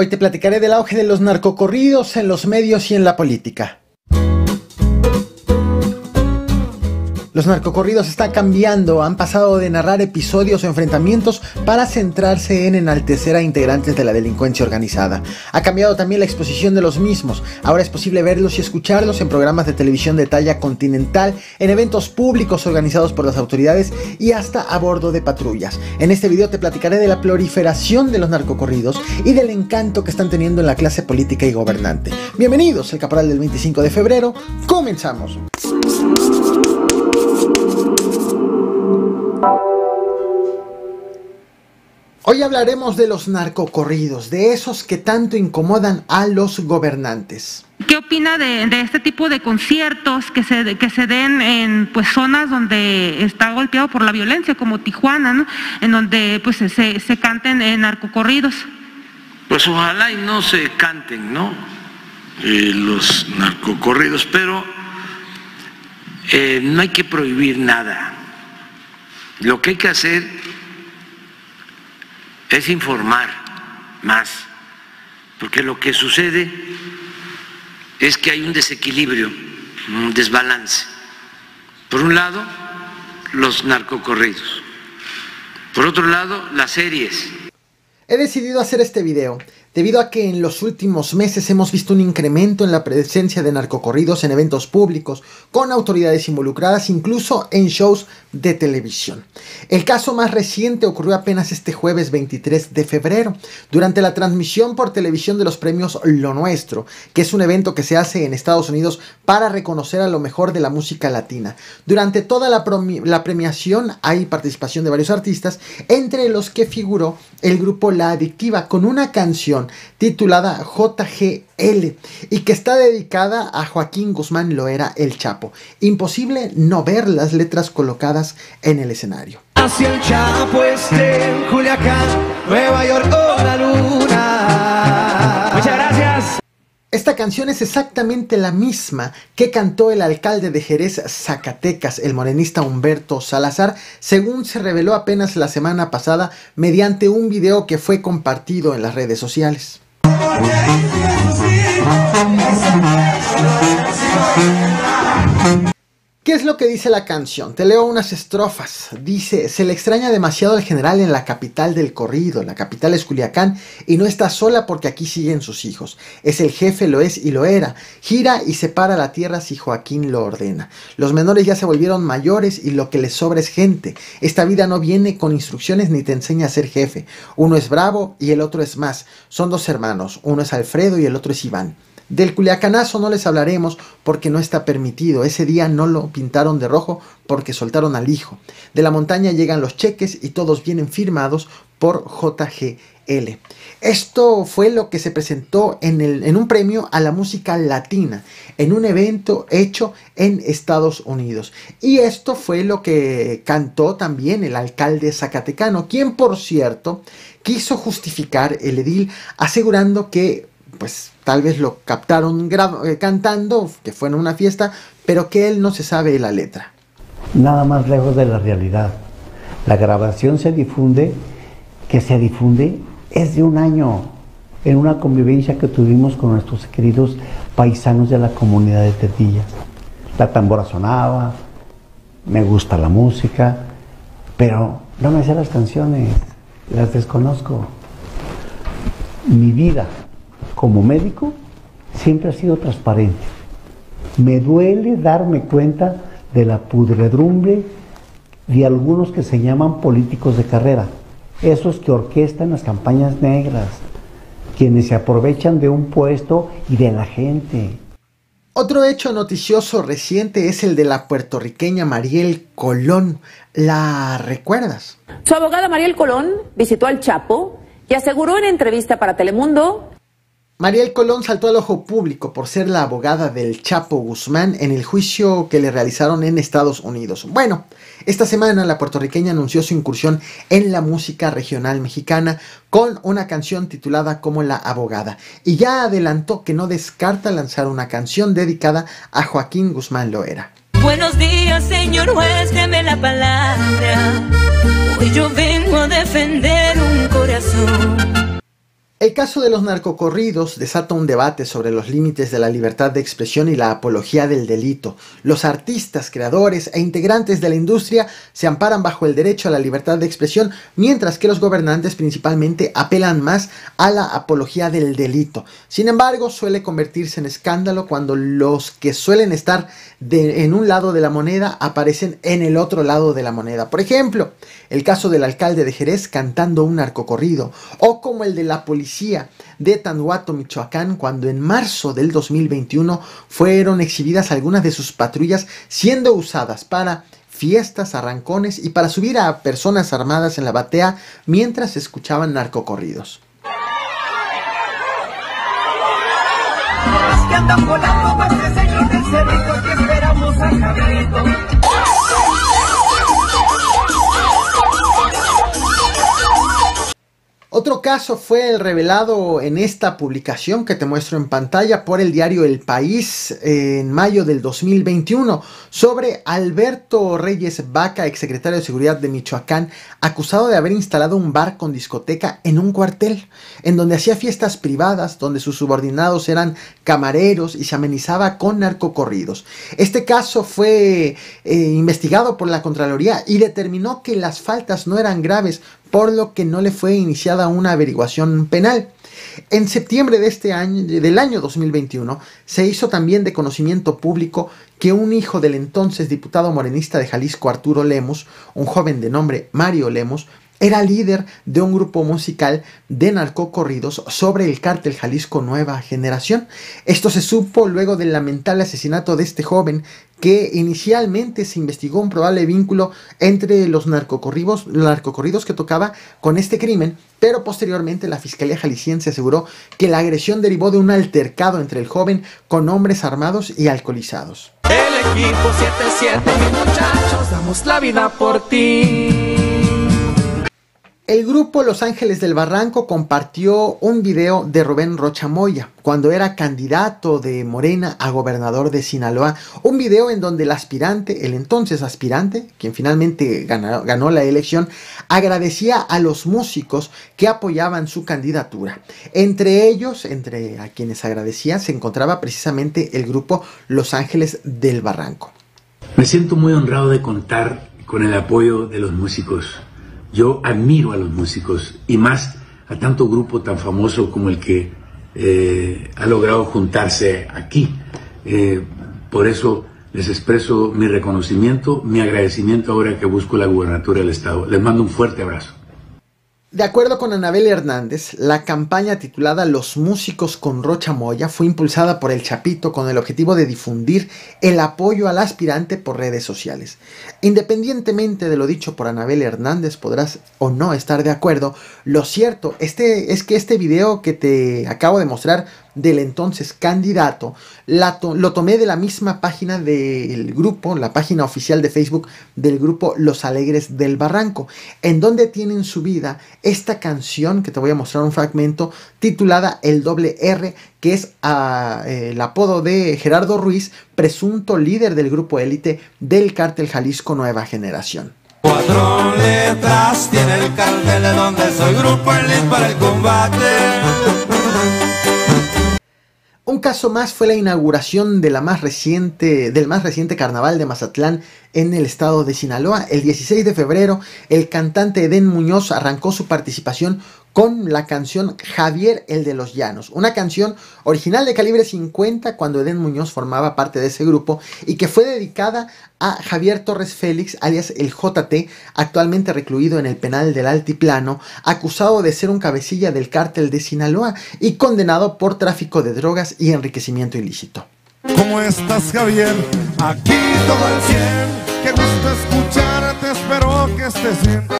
Hoy te platicaré del auge de los narcocorridos en los medios y en la política. Los narcocorridos están cambiando, han pasado de narrar episodios o enfrentamientos para centrarse en enaltecer a integrantes de la delincuencia organizada. Ha cambiado también la exposición de los mismos. Ahora es posible verlos y escucharlos en programas de televisión de talla continental, en eventos públicos organizados por las autoridades y hasta a bordo de patrullas. En este video te platicaré de la proliferación de los narcocorridos y del encanto que están teniendo en la clase política y gobernante. Bienvenidos al Caporal del 25 de febrero. Comenzamos. Hoy hablaremos de los narcocorridos, de esos que tanto incomodan a los gobernantes. ¿Qué opina de, este tipo de conciertos que se, que se den en pues, zonas donde está golpeado por la violencia, como Tijuana, en donde pues, se, se canten en narcocorridos? Pues ojalá y no se canten, ¿no? Eh, los narcocorridos, pero eh, no hay que prohibir nada. Lo que hay que hacer es informar más, porque lo que sucede es que hay un desequilibrio, un desbalance. Por un lado, los narcocorridos. Por otro lado, las series. He decidido hacer este video debido a que en los últimos meses hemos visto un incremento en la presencia de narcocorridos en eventos públicos, con autoridades involucradas, incluso en shows de televisión. El caso más reciente ocurrió apenas este jueves 23 de febrero, durante la transmisión por televisión de los premios Lo Nuestro, que es un evento que se hace en Estados Unidos para reconocer a lo mejor de la música latina. Durante toda la, premiación hay participación de varios artistas, entre los que figuró el grupo La Adictiva con una canción titulada JGL y que está dedicada a Joaquín Guzmán Loera el Chapo. Imposible no ver las letras colocadas en el escenario. Hacia el Chapo este, Juliacán, Nueva York, oh, la luna. Esta canción es exactamente la misma que cantó el alcalde de Jerez, Zacatecas, el morenista Humberto Salazar, según se reveló apenas la semana pasada mediante un video que fue compartido en las redes sociales. ¿Qué es lo que dice la canción? Te leo unas estrofas. Dice, se le extraña demasiado al general en la capital del corrido. La capital es Culiacán y no está sola porque aquí siguen sus hijos. Es el jefe, lo es y lo era. Gira y separa la tierra si Joaquín lo ordena. Los menores ya se volvieron mayores y lo que les sobra es gente. Esta vida no viene con instrucciones ni te enseña a ser jefe. Uno es bravo y el otro es más. Son dos hermanos. Uno es Alfredo y el otro es Iván. Del Culiacanazo no les hablaremos porque no está permitido. Ese día no lo pintaron de rojo porque soltaron al hijo. De la montaña llegan los cheques y todos vienen firmados por JGL. Esto fue lo que se presentó en, en, un premio a la música latina, en un evento hecho en Estados Unidos. Y esto fue lo que cantó también el alcalde zacatecano, quien por cierto quiso justificar el edil asegurando que pues tal vez lo captaron eh, cantando, que fue en una fiesta, pero que él no se sabe la letra. Nada más lejos de la realidad. La grabación se difunde, que se difunde es de un año, en una convivencia que tuvimos con nuestros queridos paisanos de la comunidad de Tetilla. La tambora sonaba, me gusta la música, pero no me sé las canciones, las desconozco. Mi vida como médico siempre ha sido transparente. Me duele darme cuenta de la pudredumbre de algunos que se llaman políticos de carrera, esos que orquestan las campañas negras, quienes se aprovechan de un puesto y de la gente. Otro hecho noticioso reciente es el de la puertorriqueña Mariel Colón. ¿La recuerdas? Su abogada Mariel Colón visitó al Chapo y aseguró en entrevista para Telemundo Mariel Colón saltó al ojo público por ser la abogada del Chapo Guzmán en el juicio que le realizaron en Estados Unidos. Bueno, esta semana la puertorriqueña anunció su incursión en la música regional mexicana con una canción titulada como La Abogada y ya adelantó que no descarta lanzar una canción dedicada a Joaquín Guzmán Loera. Buenos días, señor juez, la palabra. Hoy yo vengo a defender un corazón El caso de los narcocorridos desata un debate sobre los límites de la libertad de expresión y la apología del delito. Los artistas, creadores e integrantes de la industria se amparan bajo el derecho a la libertad de expresión, mientras que los gobernantes principalmente apelan más a la apología del delito. Sin embargo, suele convertirse en escándalo cuando los que suelen estar en un lado de la moneda aparecen en el otro lado de la moneda. Por ejemplo, el caso del alcalde de Jerez cantando un narcocorrido, o como el de la policía de Tanhuato, Michoacán, cuando en marzo del 2021 fueron exhibidas algunas de sus patrullas siendo usadas para fiestas, arrancones y para subir a personas armadas en la batea mientras escuchaban narcocorridos. Otro caso fue el revelado en esta publicación que te muestro en pantalla por el diario El País en mayo del 2021 sobre Alberto Reyes Vaca, exsecretario de Seguridad de Michoacán, acusado de haber instalado un bar con discoteca en un cuartel, en donde hacía fiestas privadas, donde sus subordinados eran camareros y se amenizaba con narcocorridos. Este caso fue eh, investigado por la Contraloría y determinó que las faltas no eran graves por lo que no le fue iniciada una averiguación penal. En septiembre de este año, del año 2021, se hizo también de conocimiento público que un hijo del entonces diputado morenista de Jalisco, Arturo Lemos, un joven de nombre Mario Lemos, era líder de un grupo musical de narcocorridos sobre el cártel Jalisco Nueva Generación. Esto se supo luego del lamentable asesinato de este joven que inicialmente se investigó un probable vínculo entre los narcocorridos, narcocorridos que tocaba con este crimen, pero posteriormente la Fiscalía Jalisciense aseguró que la agresión derivó de un altercado entre el joven con hombres armados y alcoholizados. El equipo 77, muchachos, damos la vida por ti. El grupo Los Ángeles del Barranco compartió un video de Rubén Rocha Moya cuando era candidato de Morena a gobernador de Sinaloa. Un video en donde el aspirante, el entonces aspirante, quien finalmente ganó, ganó la elección, agradecía a los músicos que apoyaban su candidatura. Entre ellos, entre a quienes agradecía, se encontraba precisamente el grupo Los Ángeles del Barranco. Me siento muy honrado de contar con el apoyo de los músicos yo admiro a los músicos y más a tanto grupo tan famoso como el que eh, ha logrado juntarse aquí. Eh, por eso les expreso mi reconocimiento, mi agradecimiento ahora que busco la gubernatura del Estado. Les mando un fuerte abrazo. De acuerdo con Anabel Hernández, la campaña titulada Los músicos con Rocha Moya fue impulsada por el Chapito con el objetivo de difundir el apoyo al aspirante por redes sociales. Independientemente de lo dicho por Anabel Hernández, podrás o no estar de acuerdo, lo cierto este, es que este video que te acabo de mostrar del entonces candidato, lo tomé de la misma página del grupo, la página oficial de Facebook del grupo Los Alegres del Barranco, en donde tienen subida esta canción que te voy a mostrar un fragmento titulada El doble R, que es ah, el apodo de Gerardo Ruiz, presunto líder del grupo élite del cártel Jalisco Nueva Generación. Cuatro letras tiene el donde soy grupo élite para el combate. Un caso más fue la inauguración de la más reciente, del más reciente carnaval de Mazatlán en el estado de Sinaloa. El 16 de febrero, el cantante Eden Muñoz arrancó su participación con la canción Javier el de los Llanos, una canción original de calibre 50 cuando Eden Muñoz formaba parte de ese grupo y que fue dedicada a Javier Torres Félix, alias el JT, actualmente recluido en el penal del Altiplano, acusado de ser un cabecilla del cártel de Sinaloa y condenado por tráfico de drogas y enriquecimiento ilícito. ¿Cómo estás, Javier? Aquí todo el 100. Qué gusto escucharte, espero que estés bien.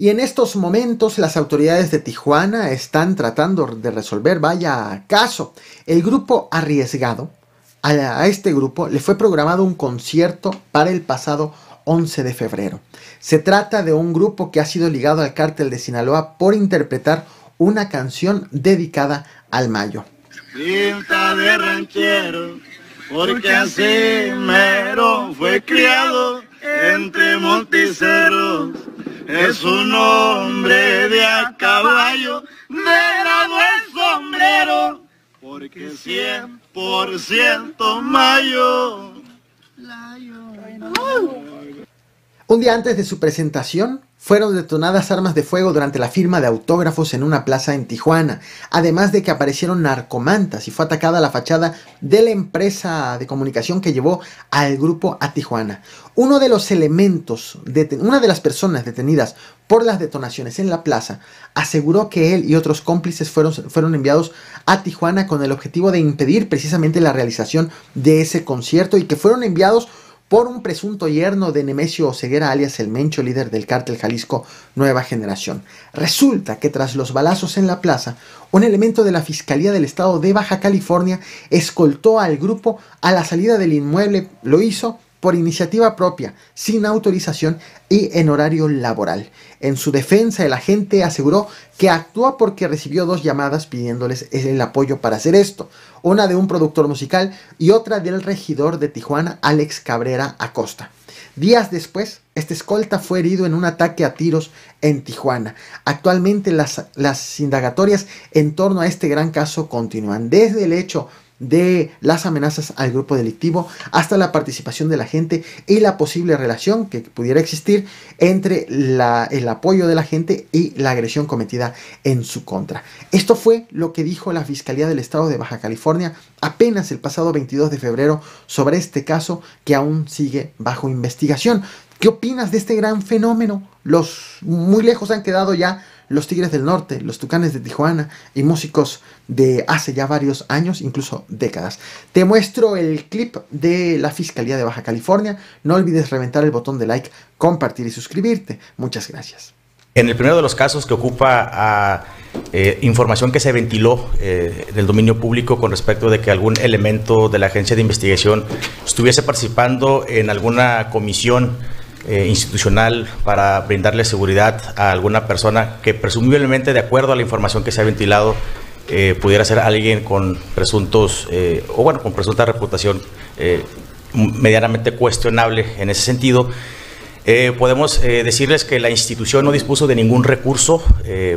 Y en estos momentos las autoridades de Tijuana están tratando de resolver, vaya caso, el grupo arriesgado. A, este grupo le fue programado un concierto para el pasado 11 de febrero. Se trata de un grupo que ha sido ligado al cártel de Sinaloa por interpretar una canción dedicada al Mayo. de ranchero, porque así mero fue criado entre monticeros es un hombre de a caballo, de lado el sombrero, porque 100% mayo. Un día antes de su presentación, fueron detonadas armas de fuego durante la firma de autógrafos en una plaza en Tijuana, además de que aparecieron narcomantas y fue atacada la fachada de la empresa de comunicación que llevó al grupo a Tijuana. Uno de los elementos, una de las personas detenidas por las detonaciones en la plaza, aseguró que él y otros cómplices fueron, fueron enviados a Tijuana con el objetivo de impedir precisamente la realización de ese concierto y que fueron enviados por un presunto yerno de Nemesio Oseguera, alias el Mencho, líder del cártel Jalisco Nueva Generación. Resulta que tras los balazos en la plaza, un elemento de la Fiscalía del Estado de Baja California escoltó al grupo a la salida del inmueble. Lo hizo por iniciativa propia, sin autorización y en horario laboral. En su defensa, el agente aseguró que actúa porque recibió dos llamadas pidiéndoles el apoyo para hacer esto, una de un productor musical y otra del regidor de Tijuana, Alex Cabrera Acosta. Días después, este escolta fue herido en un ataque a tiros en Tijuana. Actualmente las, las indagatorias en torno a este gran caso continúan. Desde el hecho de las amenazas al grupo delictivo hasta la participación de la gente y la posible relación que pudiera existir entre el apoyo de la gente y la agresión cometida en su contra. Esto fue lo que dijo la Fiscalía del Estado de Baja California apenas el pasado 22 de febrero sobre este caso que aún sigue bajo investigación. ¿Qué opinas de este gran fenómeno? Los muy lejos han quedado ya los Tigres del Norte, los Tucanes de Tijuana y músicos de hace ya varios años, incluso décadas. Te muestro el clip de la Fiscalía de Baja California. No olvides reventar el botón de like, compartir y suscribirte. Muchas gracias. En el primero de los casos que ocupa a eh, información que se ventiló eh, del dominio público con respecto de que algún elemento de la agencia de investigación estuviese participando en alguna comisión eh, institucional para brindarle seguridad a alguna persona que presumiblemente, de acuerdo a la información que se ha ventilado, eh, pudiera ser alguien con presuntos, eh, o bueno, con presunta reputación medianamente cuestionable en ese sentido. podemos decirles que la institución no dispuso de ningún recurso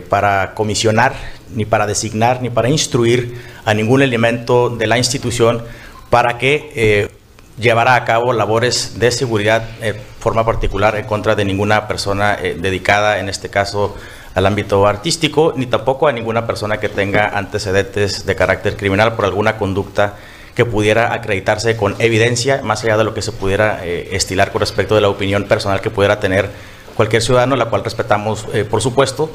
para comisionar, ni para designar, ni para instruir a ningún elemento de la institución para que llevará a cabo labores de seguridad de forma particular en contra de ninguna persona eh, dedicada, en este caso, al ámbito artístico, ni tampoco a ninguna persona que tenga antecedentes de carácter criminal por alguna conducta que pudiera acreditarse con evidencia, más allá de lo que se pudiera eh, estilar con respecto de la opinión personal que pudiera tener cualquier ciudadano, la cual respetamos, eh, por supuesto.